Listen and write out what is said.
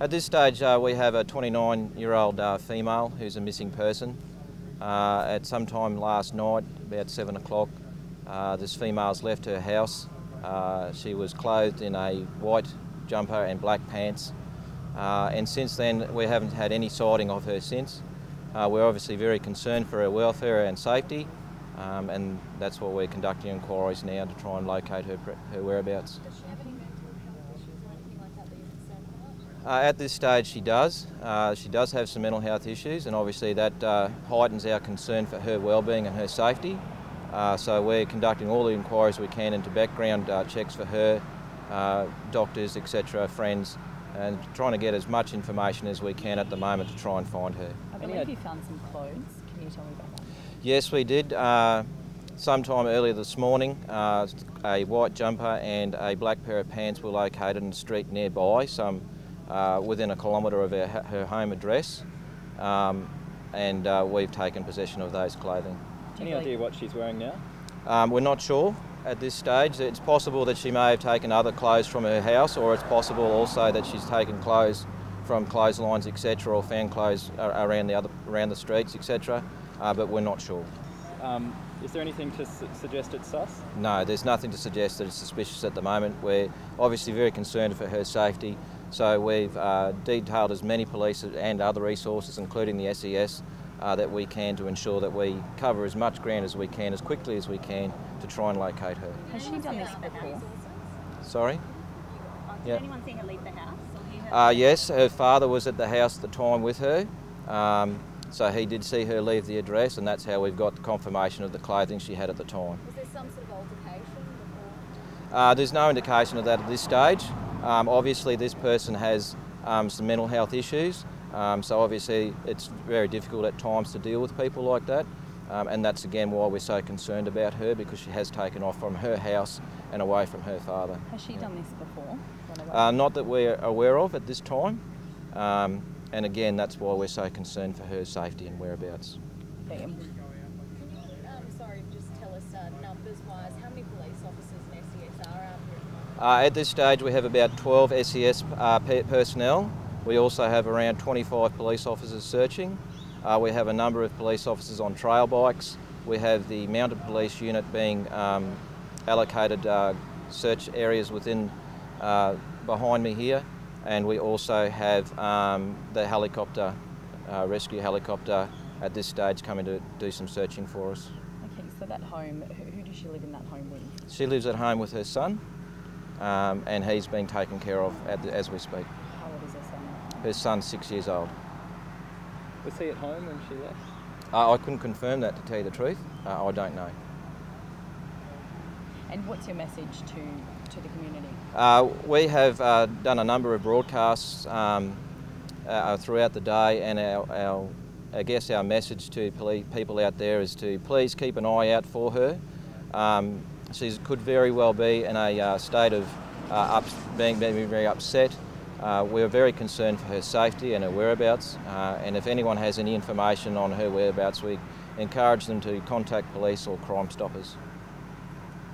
At this stage, uh, we have a 29-year-old uh, female who's a missing person. Uh, at some time last night, about 7 o'clock, uh, this female's left her house. Uh, she was clothed in a white jumper and black pants. Uh, and since then, we haven't had any sighting of her since. we're obviously very concerned for her welfare and safety. Um, and that's what we're conducting inquiries now to try and locate her, her whereabouts. Uh, at this stage, she does. Uh, she does have some mental health issues, and obviously that uh, heightens our concern for her well-being and her safety. Uh, so we're conducting all the inquiries we can into background uh, checks for her, uh, doctors, etc., friends, and trying to get as much information as we can at the moment to try and find her. I believe you found some clothes. Can you tell me about that? Yes, we did. sometime earlier this morning, a white jumper and a black pair of pants were located in the street nearby, some uh, within a kilometre of her, her, home address, um, and uh, we've taken possession of those clothing. Any idea what she's wearing now? Um, we're not sure at this stage. It's possible that she may have taken other clothes from her house, or it's possible also that she's taken clothes from clotheslines, etc., or found clothes around the other around the streets, etc. Uh, but we're not sure. Um, is there anything to su suggest it's sus? No, there's nothing to suggest that it's suspicious at the moment. We're obviously very concerned for her safety. So we've uh, detailed as many police and other resources, including the SES, uh, that we can to ensure that we cover as much ground as we can, as quickly as we can, to try and locate her. Has she done this before? Sorry? Did yeah. anyone see her leave the house? Uh, yes, her father was at the house at the time with her. Um, so he did see her leave the address, and that's how we've got the confirmation of the clothing she had at the time. Was there some sort of altercation before? Uh, there's no indication of that at this stage. Um, obviously, this person has um, some mental health issues, um, so obviously it's very difficult at times to deal with people like that. Um, and that's again why we're so concerned about her because she has taken off from her house and away from her father. Has she done this before? Uh, not that we're aware of at this time. Um, and again, that's why we're so concerned for her safety and whereabouts. Um, sorry, just tell us uh, numbers wise, how many police officers and SES are out here? Uh, at this stage, we have about 12 SES uh, personnel. We also have around 25 police officers searching. Uh, we have a number of police officers on trail bikes. We have the mounted police unit being um, allocated uh, search areas within uh, behind me here. And we also have um, the helicopter, uh, rescue helicopter at this stage coming to do some searching for us. Okay, so that home, who, who does she live in that home with? She lives at home with her son um, and he's being taken care of the, as we speak. How old is her son? Her son's six years old. Was he at home when she left? Uh, I couldn't confirm that to tell you the truth. Uh, I don't know. And what's your message to, to the community? Uh, we have uh, done a number of broadcasts um, uh, throughout the day and our, our, I guess our message to people out there is to please keep an eye out for her. Um, she could very well be in a uh, state of uh, up, being, being very upset. Uh, we're very concerned for her safety and her whereabouts, uh, and if anyone has any information on her whereabouts, we encourage them to contact police or Crime Stoppers.